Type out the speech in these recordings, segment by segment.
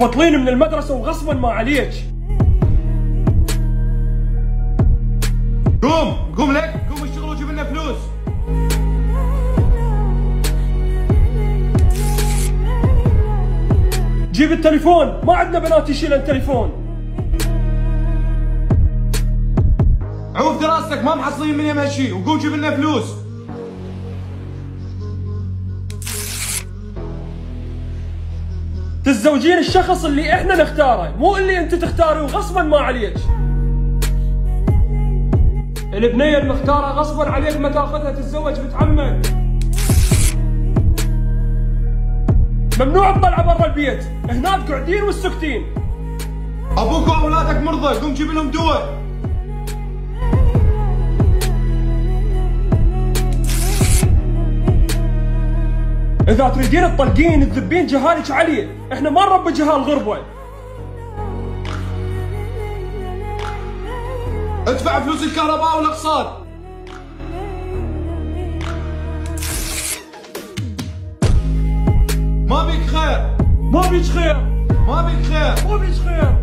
تبطلين من المدرسة وغصبا ما عليك. قوم قوم لك قوم اشتغل وجيب لنا فلوس. جيب التليفون ما عندنا بنات يشيلن التليفون. عوف دراستك ما محصلين من يم هالشي وقوم جيب لنا فلوس. تتزوجين الشخص اللي إحنا نختاره مو اللي أنت تختاري وغصبا ما عليك. البنية المختارة غصبا عليك ما تاخذها تتزوج بنت ممنوع تطلع برا البيت هناك قاعدين والسكتين. أبوك وأولادك مرضى قوم جيب لهم دواء. إذا تريدين تطلقين تذبين جهالك علي إحنا ما نربي جهال غربه ادفع فلوس الكهرباء والأقساط. ما بيك خير. ما بيك خير. ما بيك خير. ما بيك خير.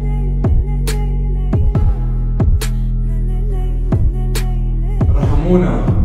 رحمونا.